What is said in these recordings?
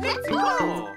Let's go!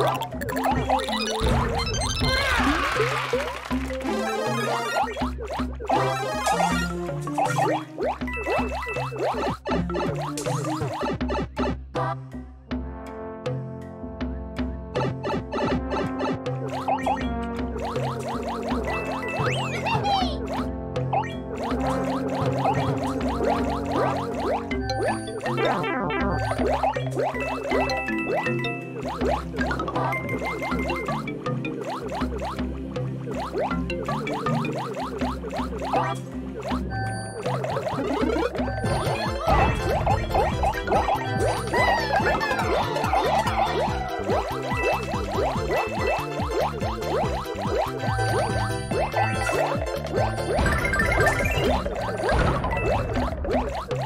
Oh!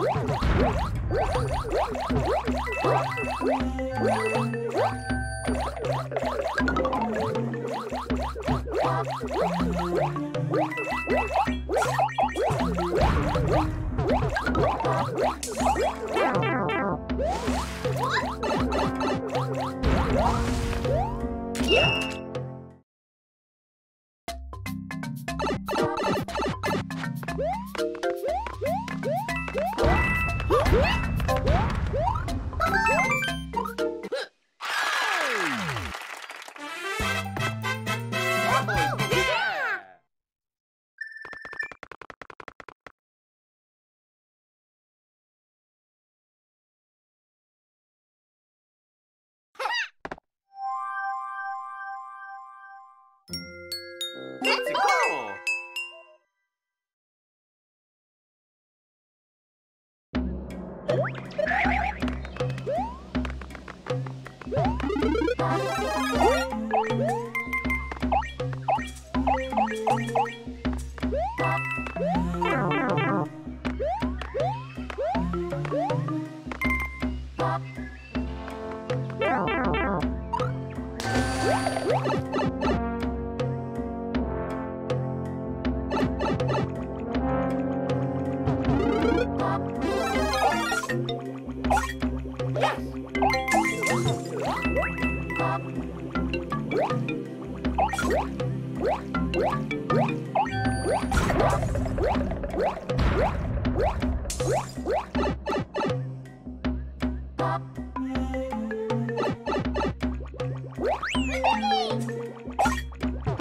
Woo! Wow.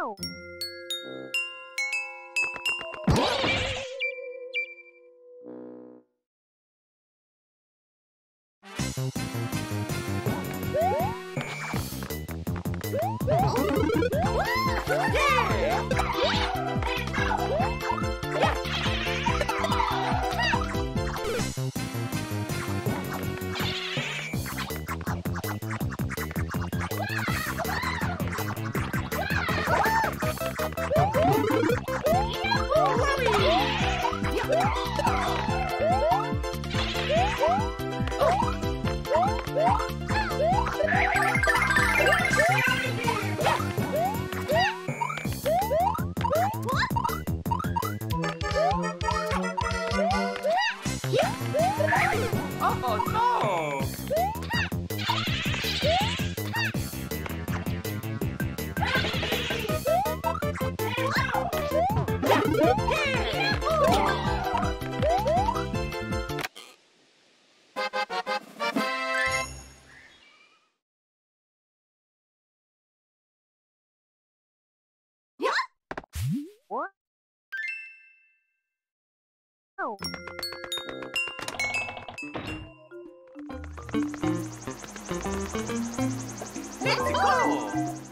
Oh. Yeah! Let's go!